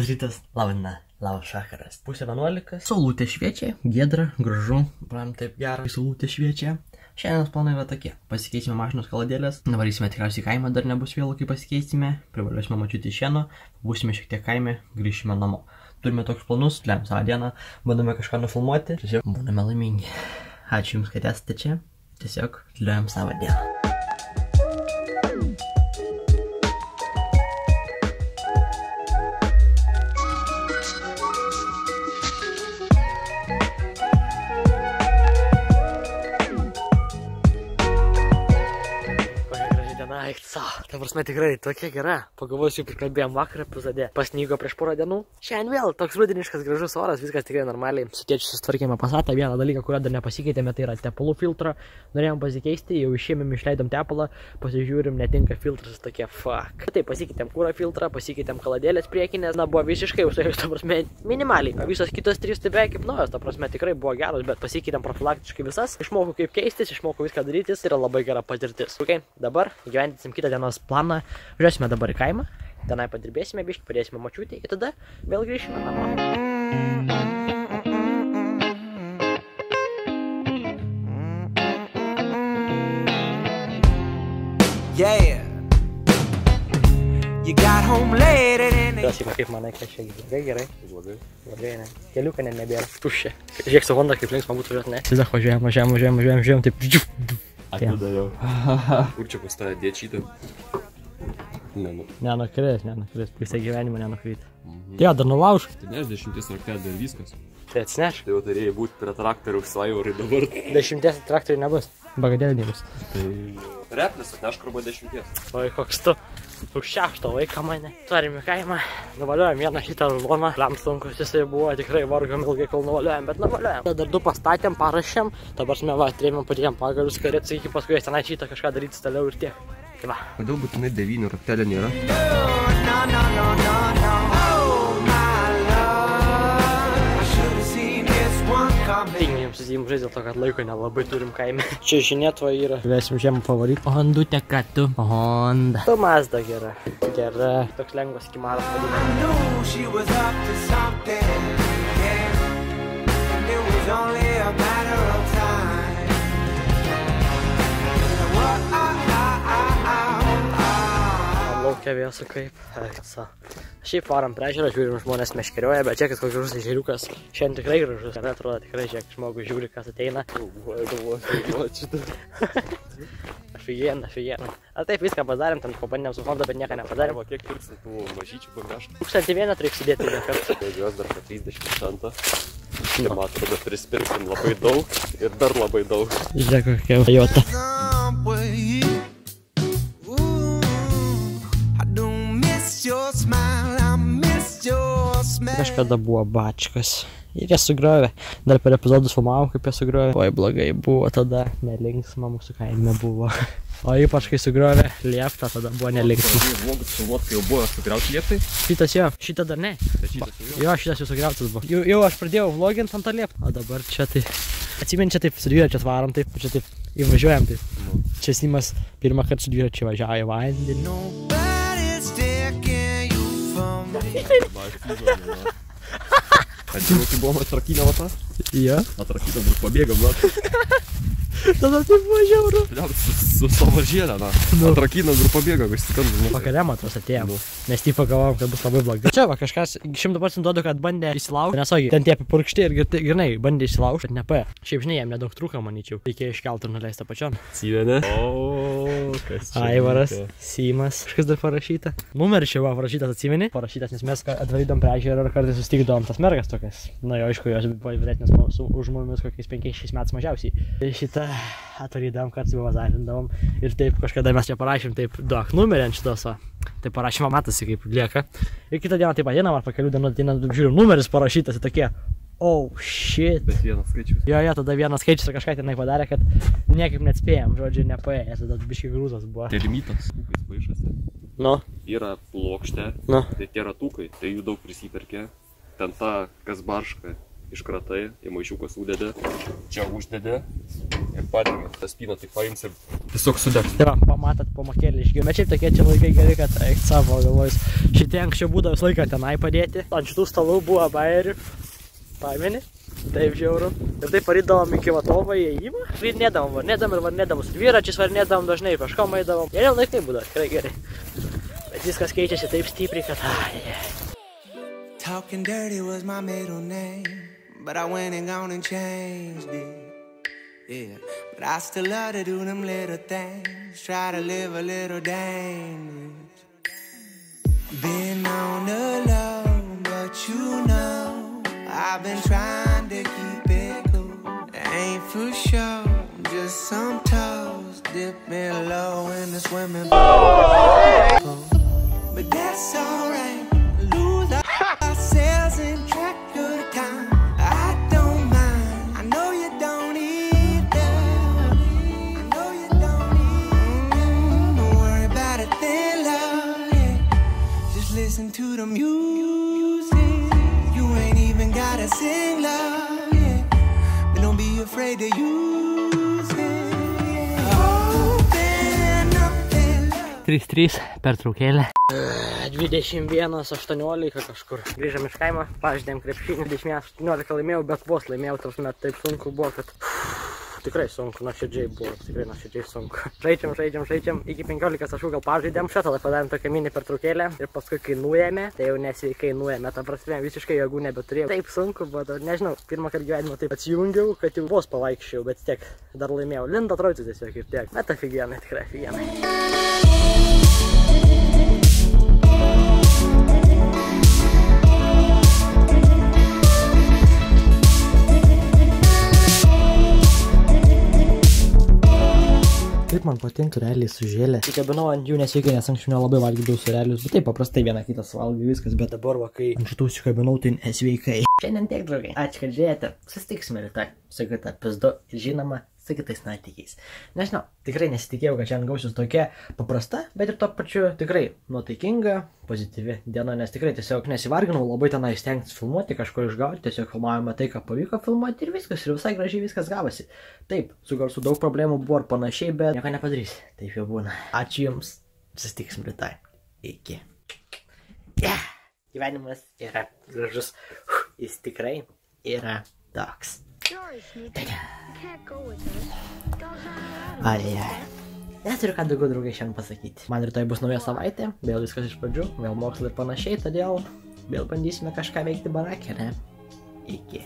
Labas rytas, labina, labas šakaras. Pusė 11. Saulutė šviečia, gedra, gražu, pram taip gerai, saulutė šviečia. Šiandienos planai yra tokie. Pasikeisime mašinos kaladėlės, nuvarysime tikriausiai kaimą, dar nebus vėlų, kai pasikeisime, privalėsime mačiuti šieno, būsime šiek tiek kaime, grįšime namo. Turime tokius planus, lem savo dieną, bandome kažką nufilmuoti, tiesiog būname laimingi. Ačiū Jums, kad esate čia, tiesiog lem savo dieną. Ta prasme tikrai tokia gera. Pagalvosiu, kaip kalbėjom vakar epizode. Pasnygo prieš porą dienų. Šiandien vėl toks rudeniškas gražus oras, viskas tikrai normaliai. Su tėčiu sustvarkėme pasatą. Vieną dalyką, kurio dar nepasikeitėme, tai yra tepalų filtrą. Norėjom pasikeisti, jau išėmėm, išleidom tepalą, pasižiūrim, netinka filtras, tokie fuck. Tai pasikeitėm kūro filtrą, pasikeitėm kaladėlės priekinės, na buvo visiškai užsajus, ta prasme, minimaliai. O visos kitos trys tai beveik kaip naujos, ta prasme tikrai buvo geros, bet pasikeitėm profilaktiškai visas. Išmokau kaip keistis, išmokau viską daryti, tai yra labai gera patirtis. Ok, dabar gyventysim kitą dienos planą. Žiūrėsime dabar į kaimą, tenai padirbėsime, biškai padėsime mačiutį ir tada vėl grįšime namo. Yeah. You got home late and then Tikiuosi, kaip manai, kad čia gerai, gerai. Blogai. Blogai, ne. Keliuką net nebėra. Tuščia. Žiūrėk su Honda, kaip linksma būtų važiuoti, ne? Tiesiog važiuojam, važiuojam, važiuojam, važiuojam, važiuojam, taip. Atidariau. Kur čia pas tą dėčytą? Ne, nu. Nenukris, nenukris, visą gyvenimą nenukrit. Jo, dar nulauž. Tai ne, dešimties raktelė dar viskas. Tai atsineš. Tai jau turėjai būti prie traktoriaus svajūrai dabar. Dešimties traktorių nebus. Bagadėlė nebus. Tai... Replis atnešk arba dešimties. Oi, koks tu. Už šešto laiką mane. Turim į kaimą. Nuvaliuojam vieną šitą ruloną. Lam sunkus jisai buvo, tikrai vargom ilgai, kol nuvaliuojam, bet nuvaliuojam. Tada dar du pastatėm, parašėm. Dabar mes va, trėmėm padėjom pagalius karėts, iki paskui jis tenai šitą kažką daryti toliau ir tiek. Tai va. Kodėl būtinai devynių raktelė nėra? no, no, no, no. Coming. Tingėjom susijimu žaisti dėl to, kad laiko nelabai turim kaime. Čia žinėtva yra. Vesim žiemą favoritą. Hondutė, kad tu. Honda. Tu Mazda gera. Gera. Toks lengvas kimaras Laukia vėsu kaip. Aiksa. Šiaip varam prie ežero, žiūrim žmonės meškerioja, bet čia kas koks gražus ežeriukas. Šiandien tikrai gražus, ar atrodo tikrai, žiūrėk, žmogus žiūri, kas ateina. Aфигенно, aфигенно. A taip viską padarėm, ten pabandėm su Honda, bet nieko nepadarėm. O kiek pirksim tų mažyčių bagažų? Tūkstantį vieną reikia sudėti ne kartą. Važiuos dar po 30 centą. Ir man atrodo, prispirksim labai daug ir dar labai daug. Žiūrėk, kokia jota. Kažkada buvo bačkas. Ir jie sugriovė. Dar per epizodus filmavom, kaip jie sugriovė. Oi, blogai buvo tada. Nelinksma mūsų kaime buvo. O ypač kai sugriovė lieptą, tada buvo nelinksma. Žmogus filmuot, kai jau buvo sugriauti lieptai. Šitas jo, šitą dar ne. Jo, šitas jau sugriautas buvo. Jau, jau aš pradėjau vlogint ant to liepto. O dabar čia tai... Atsimeni, čia taip su dviračiu atvarom, taip, čia taip įvažiuojam, taip. Čia Simas pirmą kartą su dviračiu važiavo į vandenį. А Хотел ты бомбу от Таркина в Я? От Таркина вдруг побегом, ладно? Tada taip buvo žiauru. Pliam, su, su savo žielę, na. Nu. Atrakinę ir pabėgom, išsikandom. Vakare matos atėjom. Mes taip pagalvojom, kad bus labai blogai. Čia va, kažkas šimtų procentų duodu, kad bandė įsilaužti. Nesagi, ten tie apipurkšti ir girti- grinai bandė įsilaužti, bet nepaėjo. Šiaip žinai, jam nedaug trūko, manyčiau. Reikėjo iškelti ir nuleisti pačion. Atsivenė. O, kas čia? Aivaras? Simas, kažkas dar parašyta. Numeris čia buvo parašytas, atsimeni? Parašytas, nes mes atvarydom prie ežero ir kartais sustikdom tas mergas tokias. Na jo, aišku, jos buvo vyresnės už mumis kokiais 5-6 metais mažiausiai. Tai šitą atvarydom, kartais buvo vazarindavom. Ir taip kažkada mes čia parašėm, taip, duok numerį ant šitos. Tai parašymą matosi, kaip lieka. Ir kitą dieną taip ateinam, ar po kelių dienų ateinam, žiūrim, numeris parašytas ir tokie. Oh, shit. Bet vienas skaičius. Jo, jo, tada vienas skaičius ir kažką tenai padarė, kad niekaip neatspėjom, žodžiu, nepaėjo, tada biški grūzas buvo. Termitas. Kūkais paišasi. Nu, Yra plokštė. nu. Tai tie ratukai, tai jų daug prisiperkė. Ten ta, kas barška, iškratai, į maišiuką sudedė. Čia uždedė. ir padengia. Tas spyną tai paims ir tiesiog sudegs. Tai va, pamatot pamakėlį išgyventi. Bet šiaip tokie čia laikai geri, kad eik savo galvojus. Šitie anksčiau būdavo visą laiką tenai padėti. Ant šitų stalų buvo bairių. Pameni? Taip žiauru. Ir taip parydavom iki vatovo įėjimą. Varinėdavom, varinėdavom ir varinėdavom. Su dviračiais varinėdavom dažnai, kažkom eidavom. Geriau laikai būdavo, tikrai gerai. Bet viskas keičiasi taip stipriai, kad... Ai, ai. Talking dirty was my middle name, but I went and gone and changed it. Yeah, but I still love to do them little things, try to live a little dangerous. Been on the low, but you know I've been trying to keep it cool. Ain't for sure, just some toes dipping low in the swimming pool. But that's alright. Gotta sing love. Yeah. But don't be afraid to use it. Open up and love. 3-3 pertraukėlė. 21-18 kažkur. Grįžom iš kaimo, pažydėm krepšinį, 18 laimėjau, bet vos laimėjau, tos met taip sunku buvo, kad tikrai sunku, nuoširdžiai buvo, tikrai nuoširdžiai sunku. Žaidžiam, žaidžiam, žaidžiam, iki 15 taškų gal pažaidėm, šitą tada padarėm tokią mini pertraukėlę ir paskui kai nuėmė, tai jau nesveikai nuėmė, ta prasme visiškai jėgų nebeturėjau. Taip sunku buvo, dar nežinau, pirmą kartą gyvenimą taip atsijungiau, kad jau vos pavaikščiau, bet tiek dar laimėjau. Linda atrodytų tiesiog ir tiek. Bet aфиgenai, tikrai aфиgenai. Man patinka realiai sužėlė. Įkabinau ant jų nesveikai, nes anksčiau nelabai valgydavau surelius, bet taip paprastai vieną kitą suvalgiau viskas, bet dabar va, kai ant šitų įkabinau, tai nesveikai. Šiandien tiek, draugai. Ačiū, kad žiūrėjote. Susitiksime rytoj su kita pizdu žinoma, su kitais nuotykiais. Nežinau, tikrai nesitikėjau, kad šiandien gausius tokia paprasta, bet ir to pačiu tikrai nuotaikinga, pozityvi diena, nes tikrai tiesiog nesivarginau labai tenai stengtis filmuoti, kažko išgauti, tiesiog filmavome tai, ką pavyko filmuoti ir viskas, ir visai gražiai viskas gavosi. Taip, su garsu daug problemų buvo ir panašiai, bet nieko nepadarys. Taip jau būna. Ačiū Jums, susitiksim rytoj. Iki. Yeah. Gyvenimas yra gražus. Jis tikrai yra toks. Ai, ai. Neturiu ką daugiau draugai šiandien pasakyti. Man rytoj bus nauja savaitė, vėl viskas iš pradžių, vėl mokslai ir panašiai, todėl vėl bandysime kažką veikti barakė, ne? Iki.